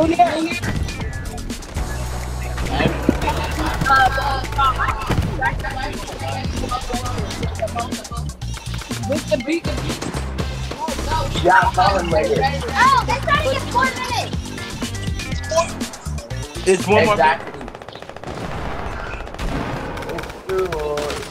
With the beat, the beat. Yeah, Colin waited. Oh, that's not even four minutes. It's one more minute. Exactly.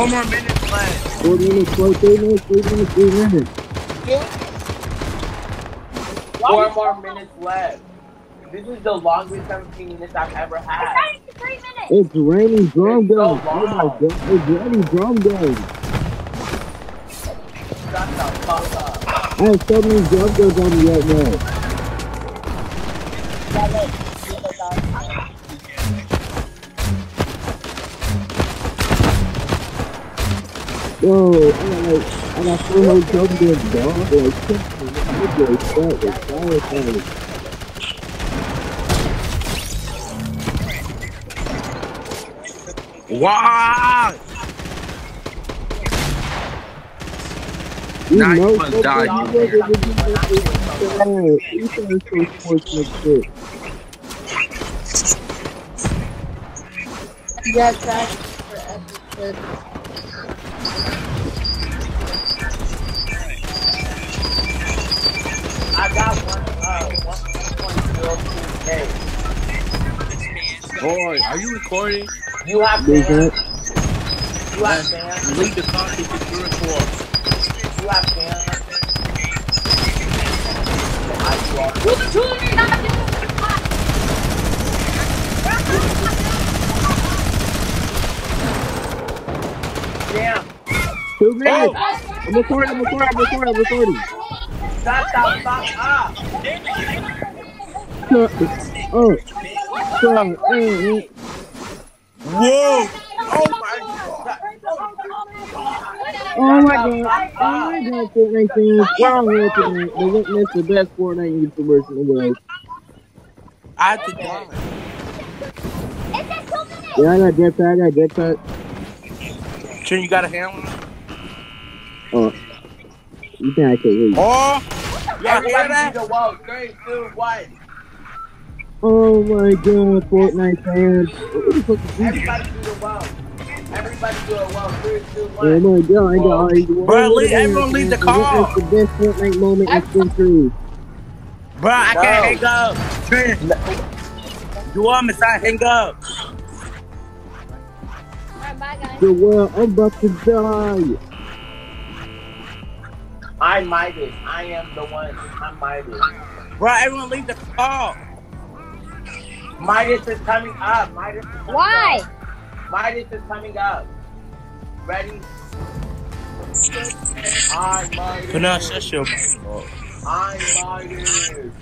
Four more minutes left. Four minutes, four, three minutes, three minutes, three minutes. Four more minutes left. This is the longest 17 minutes I've ever It's had. not even three minutes. It's raining drum It's so guns. Oh my god, it's raining drum guns. Shut the fuck up. I have so many drum guns on me right now. Yo, I got like, I got four whole drum guns, dog. Like, like, that, like, fire, fire. Wow! You Now you know must something, die, you you know that you can- You sound so fortunate shit. Yeah, that's for episode. I got one, uh, Boy, are you recording? You have Big fans? hat. You have fans? Leave the content if you record. You have fans? I do all. Damn. Two minutes. I'm recording, I'm recording, I'm recording, I'm recording. Shut the fuck up. Shut up. Shut up. Whoa! Oh my god! Oh my god. Oh my god, Fortnite fans. Wow, we're today. The witness the best Fortnite YouTubers in the world. I have to die. It says two minutes. Yeah, I got jetpack, I got jetpack. Chin, you got a hammer? Oh. You think I can read? Oh! Y'all hear Everybody that? do the wall. Three, two, one. Oh my god, Fortnite fans. What the fuck is this? Everybody do the wall. Everybody do a wall. Three, two, Oh one. my god, I got all these Bro, leave- everyone leave the call. It's the best Fortnite moment in centuries. Bro, I No. can't hang up. Chin, you want me to hang up? Alright, bye, guys. The world, I'm about to die. I'm Midas. I am the one. I'm Midas. Bro, everyone leave the call. Midas is coming up. Midas is coming Why? up. Midas is coming up. Ready? I'm Midas. But now, shut your I'm Midas.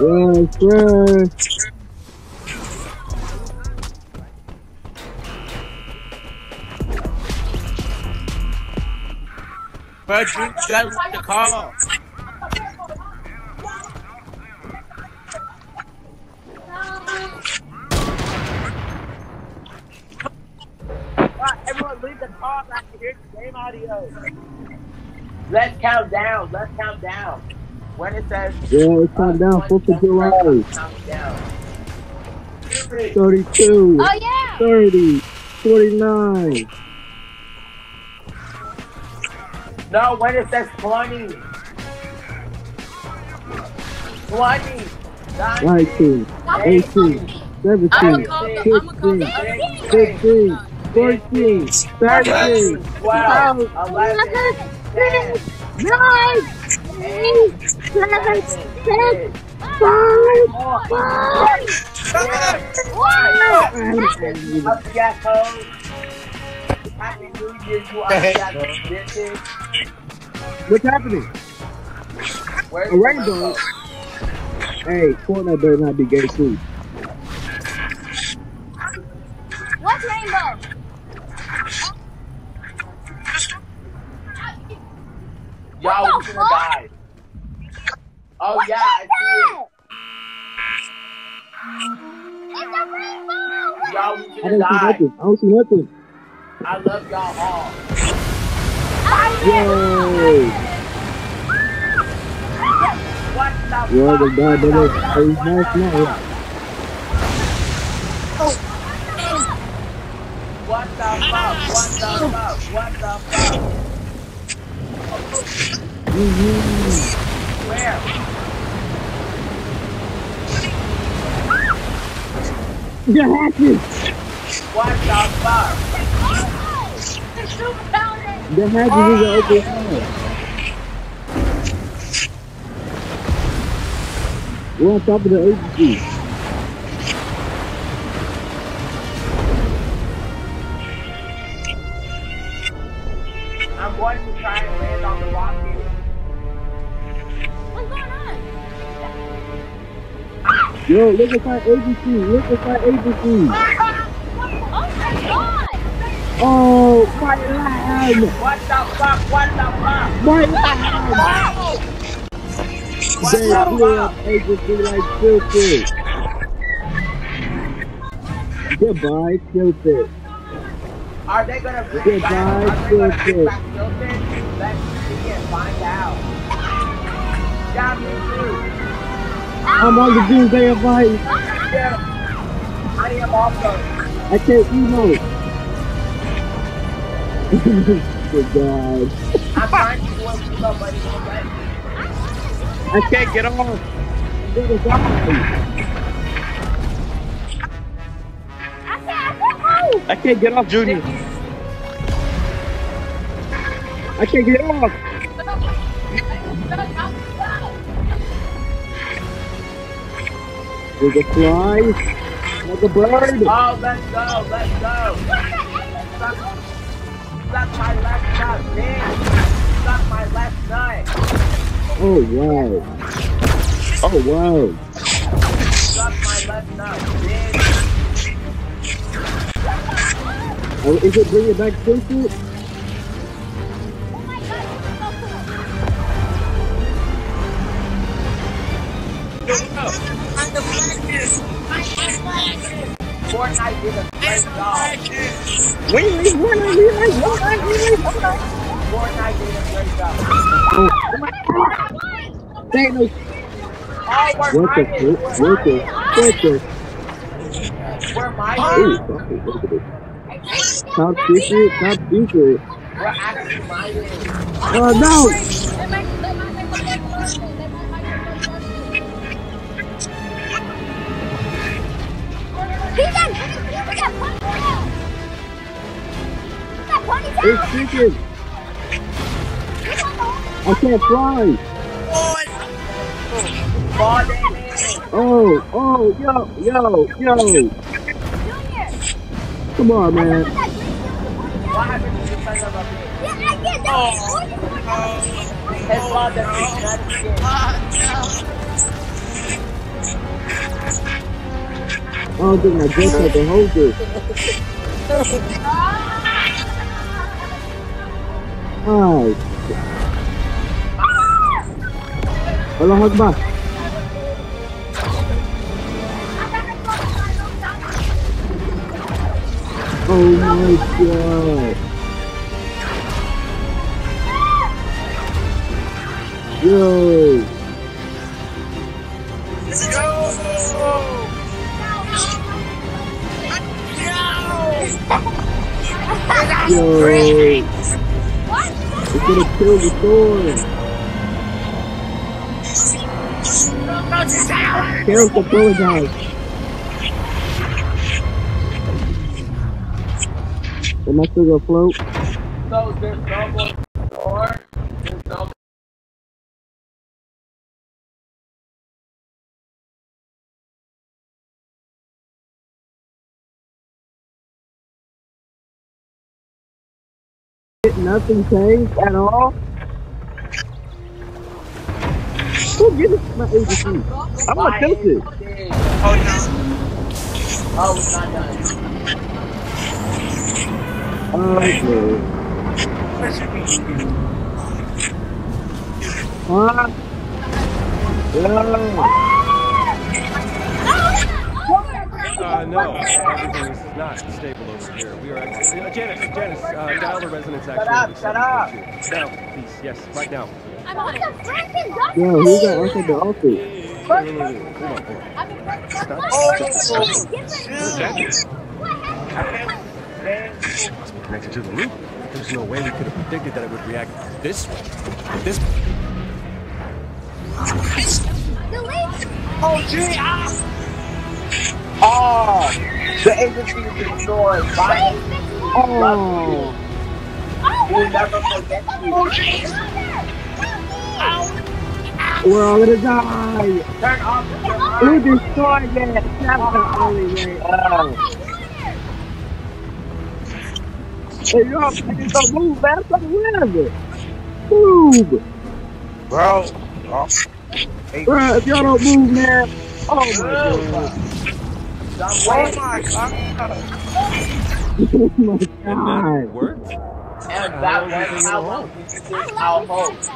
Yes, sir. Bro, you gotta the call. Everyone leave the call so I can hear the game audio. Let's count down. Let's count down. When it says. Yeah, it's time down. 4th of July. 32, Oh, yeah. 30, 49. No, when it says 20. 20. 19, 18, 17, I'ma call the- I'ma call 16, 15, 14, 13, 12, 12, 11, 10, 9, 8, 7, 6, 6, 5, 4, 4, 1. 1. Up Jacko. Happy New Year, you up Jacko. Bitches. What's happening? Where's A rainbow. Hey, Fortnite better not be gay too. What's rainbow? Y'all, we gonna die. Oh, yeah, I see it. It's a rainbow! Y'all, we I should don't see die. nothing. I don't see nothing. I love y'all all. Yay! What the You are the fuck? guy that What is the a nice What the fuck? What the fuck? What the fuck? What the fuck? Where? The hatches! What the fuck? The hatches is an open fire. We're on top of the agency. I'm going to try and land on the rocket. What's going on? Yo, look at that agency. Look at that agency. Oh my god! Oh, What the fuck? What the fuck? What They the fuck? up agency like. Goodbye, filthy. Are they gonna bring Goodbye, back? Are they gonna bring back? Let's see and find out. Yeah, me too. I'm on the Doomsday Device. Yeah. I am also. I can't emote. Good God. I'm trying to warm up, but it won't let me. I can't get off. I'm. I can't, I can't move! I can't get off, Junior. I can't get off. There's a fly. Like a bird. Oh, let's go, let's go. Suck, suck my left nut, bitch. Suck my left nut. Oh, wow. Oh, wow. Suck my left nut, bitch. Oh, is it bringing back Filthy? Oh Fortnite did a great job. Realize what? I realize what? Fortnite did a great job. Oh, Thanos. Oh, we're What What the? What? We're secret, top secret. We're actually mining. Oh no! It's whole- I can't fly. Oh, oh, yo, yo, yo. Come on, man. Oh, What's don't think I just had to hold this. Ay. Allah Akbar. Oh my god. Yo. Yo. It's gonna kill the storm. Carol apologize. Am I still gonna Nothing changed at all? Who gives it my agency? I'm Why not tilted. is this? Oh, it's not done. Okay. Huh? Yeah. Uh, no, everything is not stable over here. We are actually, uh, Janice, Janice, uh, dial the resonance Shut up, shut up. Now, please, yes, right now. I'm on the freaking dust. Yo, who got us in the office? Wait, wait, wait, wait, hold on, hold on. I'm in front Stop. of What happened? Man, Must be connected to the roof. There's no way we could have predicted that it would react this way. This Delete. Oh, gee, ah! Oh, the agency is destroyed. Bye. Oh, We'll never forget you. Oh, we're all gonna die. Turn off the Who destroyed that? That's the only way. Oh. Hey, yo, man, don't move, man. Stop whatever. Move. Bro. Oh. Bro, if y'all don't move, man. Oh, my uh, God. Oh my god. Oh, my and God. that worked. And that was how long did our host.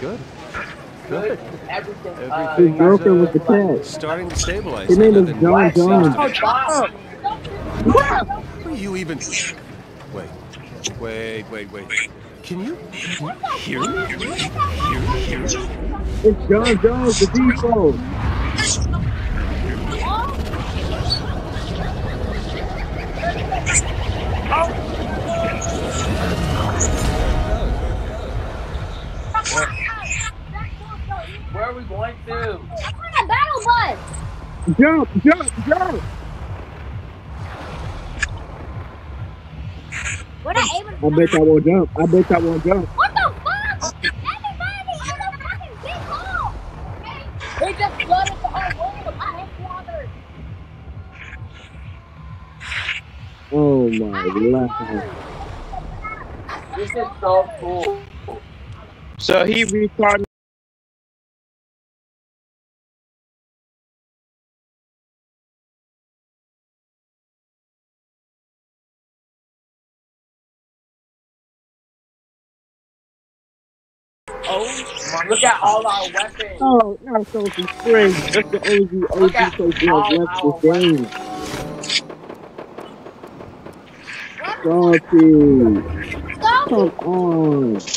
Good. Good. Everything. Uh, His girlfriend the cat. Starting to stabilize. His name is John? John. Oh, John. What are you even? Wait, wait, wait, wait. Can you hear me? Hear me? Hear me? It's John Jones, the default. Where are we going to? I'm on a battle bus. Jump, jump, jump. We're not able to. I bet I won't jump. I bet I won't jump. My god. This is so cool. So he restarted. Oh, look at all our weapons. Oh, not so spring. That's the OG Look OG at so good all left our the game. Stop. Come on.